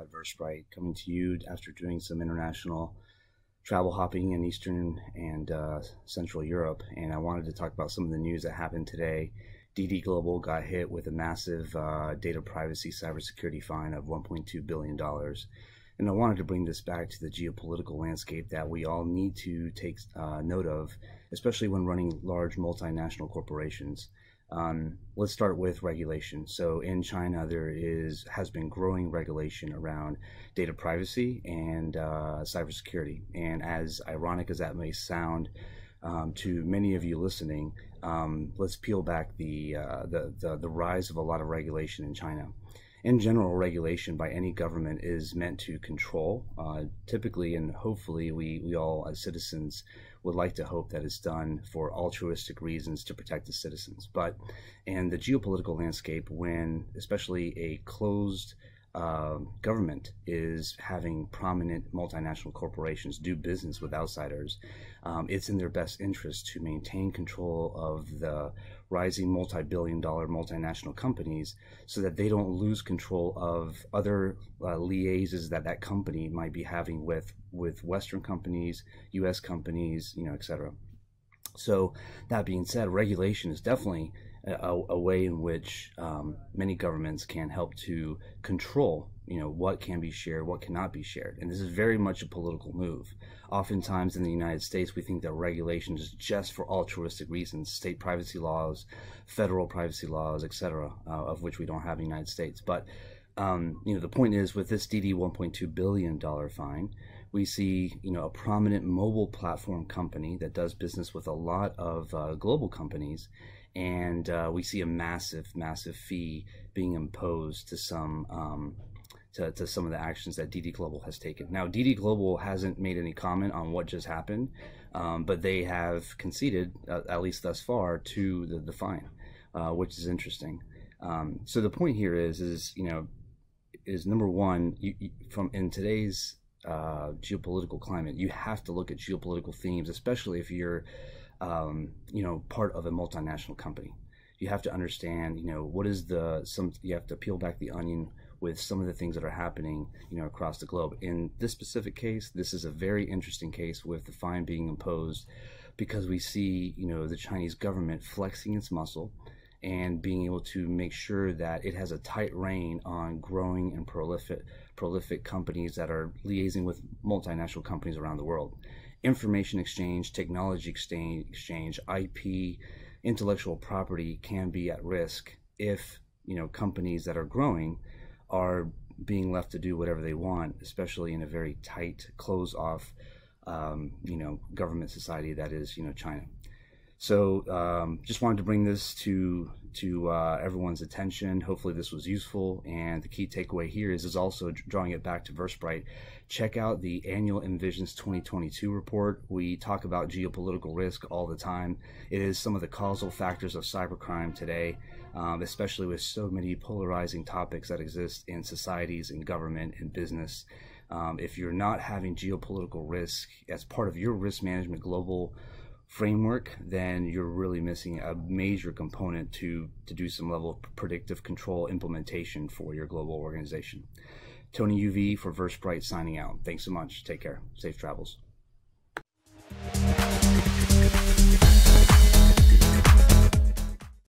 at Versprite, coming to you after doing some international travel hopping in Eastern and uh, Central Europe. And I wanted to talk about some of the news that happened today. DiDi Global got hit with a massive uh, data privacy cybersecurity fine of $1.2 billion. And I wanted to bring this back to the geopolitical landscape that we all need to take uh, note of, especially when running large multinational corporations. Um, let's start with regulation. So in China, there is has been growing regulation around data privacy and uh, cybersecurity. And as ironic as that may sound um, to many of you listening, um, let's peel back the, uh, the, the the rise of a lot of regulation in China in general, regulation by any government is meant to control. Uh, typically, and hopefully, we, we all as citizens would like to hope that it's done for altruistic reasons to protect the citizens. But in the geopolitical landscape, when especially a closed uh, government is having prominent multinational corporations do business with outsiders, um, it's in their best interest to maintain control of the rising multi-billion dollar multinational companies so that they don't lose control of other uh, liaises that that company might be having with with western companies us companies you know etc so that being said regulation is definitely a, a way in which um, many governments can help to control you know what can be shared what cannot be shared. And this is very much a political move. Oftentimes in the united states we think that regulation is just for altruistic reasons state privacy laws federal privacy laws etc uh, of which we don't have in the united states. But um, you know the point is with this DiDi 1.2 billion dollar fine we see you know a prominent mobile platform company that does business with a lot of uh, global companies and uh, we see a massive, massive fee being imposed to some um, to, to some of the actions that DiDi Global has taken. Now, DiDi Global hasn't made any comment on what just happened, um, but they have conceded, uh, at least thus far, to the, the fine, uh, which is interesting. Um, so the point here is, is you know, is number one, you, you, from in today's uh, geopolitical climate, you have to look at geopolitical themes, especially if you're um, you know, part of a multinational company. You have to understand, you know, what is the some. You have to peel back the onion with some of the things that are happening, you know, across the globe. In this specific case, this is a very interesting case with the fine being imposed because we see, you know, the Chinese government flexing its muscle and being able to make sure that it has a tight rein on growing and prolific prolific companies that are liaising with multinational companies around the world information exchange, technology exchange, exchange, IP, intellectual property can be at risk if you know companies that are growing are being left to do whatever they want, especially in a very tight, close off, um, you know, government society that is you know China. So um, just wanted to bring this to to uh, everyone's attention. Hopefully this was useful. And the key takeaway here is, is also drawing it back to Versprite. Check out the annual Envisions 2022 report. We talk about geopolitical risk all the time. It is some of the causal factors of cybercrime today, um, especially with so many polarizing topics that exist in societies, in government, in business. Um, if you're not having geopolitical risk as part of your risk management global framework, then you're really missing a major component to, to do some level of predictive control implementation for your global organization. Tony UV for Versprite signing out. Thanks so much. Take care. Safe travels.